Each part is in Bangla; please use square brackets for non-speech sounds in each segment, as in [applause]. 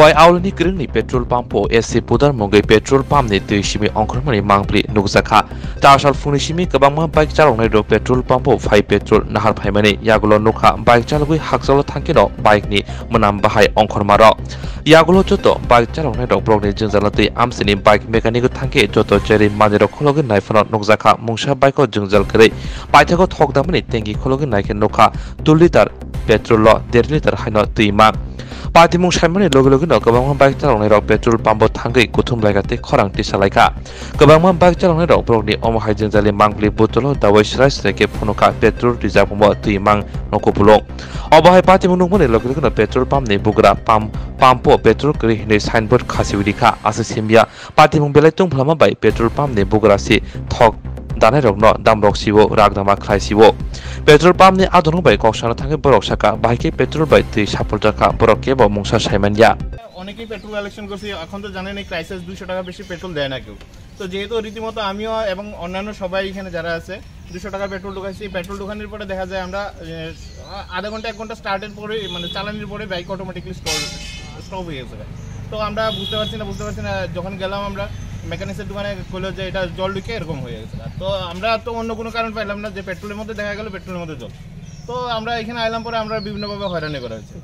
ꯈ꯭ꯋꯥꯏ আউলনি ক্রিংনি পেট্রোল পাম্প ও এসি পুদার মঙ্গে পেট্রোল পাম্প নি দুই সিমি অংখ্রমনি মাংপ্লি নুকজাখা তারসাল ফুনি সিমি কবাংমা বাইক চালংনাই রো পেট্রোল পাম্প ও ফাই পেট্রোল নাহার ফাইমানি ইয়াগুলো নুখা বাইক চালগুই হাকজালো থাঙ্কিনো বাইক নি মনাম বাহাই অংক্রমার ইয়াগুলো যত বাইক চালংনাই রক ব্রকনি জংজালাতি আমসিনি বাইক মেকানিক থাঙ্কি যত চেরি মানি রক খলগে নাইফন নুকজাখা মুংসা বাইক জংজাল করে পাইথাগো থকদামনি টেঙ্গি খলগে নাইকে নুখা 2 লিটার পেট্রোল 1.5 লিটার হাইনো তুইমা 파티몽 샬문이 로그로그너 거방만 바이자롱의 럭베줄 밤보 탕그이 고툼라이가티 커랑티 살라이가 거방만 바이자롱의 럭브록니 어머하이진자리 망글리 부틀로 다웨시라스에게 포노카 베트롤 리자포모 트이망 노코불로 어버하이 파티몽 농문이 로그로그너 베트롤 밤니 부그라 밤 밤포 베트롤 그리히니 사인보드 카시위리카 아스심비아 파티몽 벨레뚱 플라마 바이 베트롤 밤니 부그라시 턱 দানে রগ্ন দাম রক্সিব রাগ দামা খাইসিব पेट्रोल पाम्पनि आदनो बाय कक्सानो थाङै बरक साका बाहायके पेट्रोल बाय तुइ सापर जाका बरक केबो मुंसा साइमानिया অনেকেই পেট্রোল কালেকশন করছি এখন তো জানেন এই ক্রাইসিস দুশো টাকা বেশি পেট্রোল দেয় না কেউ তো যেহেতু রীতিমতো আমিও এবং অন্যান্য সবাই এখানে যারা আছে দুশো টাকা পেট্রোল ঢুকাইছি পেট্রোল ঢুকানোর পরে দেখা যায় আমরা আহ, আধা ঘন্টা এক ঘন্টা স্টার্টের পরে মানে চালানোর পরে বাইক অটোমেটিকলি স্টপ স্টপ হয়ে গেছে তো আমরা বুঝতে পারছি না বুঝতে পারছি না যখন গেলাম আমরা মেকানিক্সের দোকানে বলল যে এটা জল ঢুকে এরকম হয়ে গেছে। তো আমরা তো অন্য কোনো কারণ পাইলাম না যে পেট্রোলের মধ্যে দেখা গেল পেট্রোলের মধ্যে জল। তো আমরা এখানে আইলাম পরে আমরা বিভিন্নভাবে হয়রানি করা হয়েছে।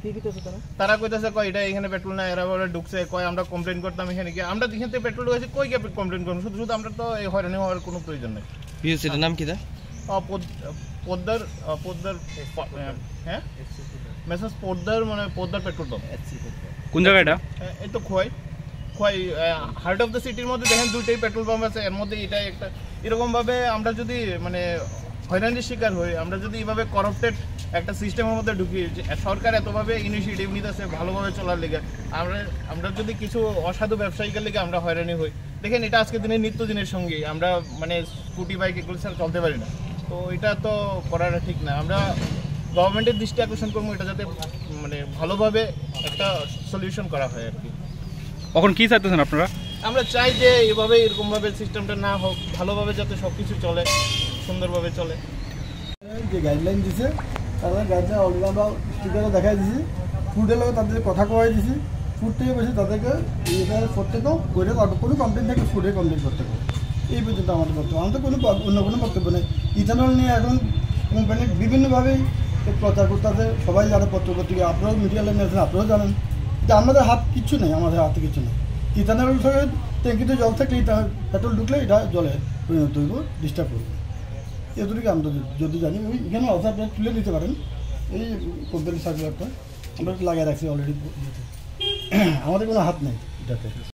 তারা? কইতেছে কয় এটা এখানে পেট্রোল না এরা বলে ঢুকছে কয় আমরা কমপ্লেন করতাম এখানে গিয়ে। আমরা এখান থেকে পেট্রোল ঢুকেছি কই গিয়ে কমপ্লেন করব? শুধু শুধু আমরা তো এই হয়রানি হওয়ার কোনো প্রয়োজন নেই। পিএসসিটার নাম কি দা আহ, পদ- পোদ্দার আহ, পোদ্দার প- আহ, হ্যাঁ? মেসেজ পোদ্দার মানে পোদ্দার পেট্রোল পাম্প। কোন জায়গা এটা? এই তো খোয়াই। হার্ট অফ দ্য সিটির মধ্যে দেখেন দুইটাই পেট্রোল পাম্প আছে, এর মধ্যে এটাই একটা। এরকমভাবে আমরা যদি মানে হয়রানির শিকার হই, আমরা যদি এইভাবে করাপ্টেড একটা সিস্টেমের মধ্যে ঢুকি সরকার এতভাবে ইনিশিয়েটিভ নিতেছে ভালোভাবে চলার লেগে, আমরা আমরা যদি কিছু অসাধু ব্যবসায়িকের লেগে আমরা হয়রানি হই। দেখেন এটা আজকে দিনের সঙ্গী, আমরা মানে স্কুটি বাইক এগুলো ছাড়া চলতে পারি না। তো এটা তো করাটা ঠিক না। আমরা গভর্নমেন্টের দৃষ্টি আকর্ষণ করব, এটা যাতে মানে ভালোভাবে একটা সলিউশন করা হয় আর কি। এখন কি চাইতেছেন আপনারা? আমরা চাই যে এভাবে এরকম ভাবে সিস্টেমটা না হোক ভালোভাবে যাতে সবকিছু চলে সুন্দরভাবে চলে। যে গাইডলাইন দিছে তারা গাইডলাইন অলরেডি আমরা স্টিকারে দেখাই দিছি। ফুডের লগে তাদের কথা কওয়াই দিছি। ফুড থেকে বসে তাদেরকে এটা করতে দাও করে তারপর কোনো কমপ্লেন থাকে ফুডে কমপ্লেন করতে হবে। এই পর্যন্ত আমাদের বক্তব্য আমাদের কোনো অন্য কোনো বক্তব্য নেই। ইথানল নিয়ে এখন কোম্পানি বিভিন্নভাবেই প্রচার করতেছে। সবাই যারা পত্রপত্রিকা আপনারাও মিডিয়া লাইনে আছেন আপনারাও জানেন। আমাদের হাত কিচ্ছু নেই, আমাদের হাতে কিছু নেই। ইথানল থেকে ট্যাঙ্কিতে জল থাকলে এটা পেট্রোল ঢুকলে এটা জলে পরিণত হইব ডিস্টার্ব করবে এতটুকু আমরা যদি- যদি জানি। ওই এখানে অর্থাৎ আপনারা তুলে নিতে পারেন। এই কোম্পানি সার্কুলারটা আমরা লাগিয়ে রাখছি অলরেডি [coughs] আমাদের কোনো হাত নেই এটাতে।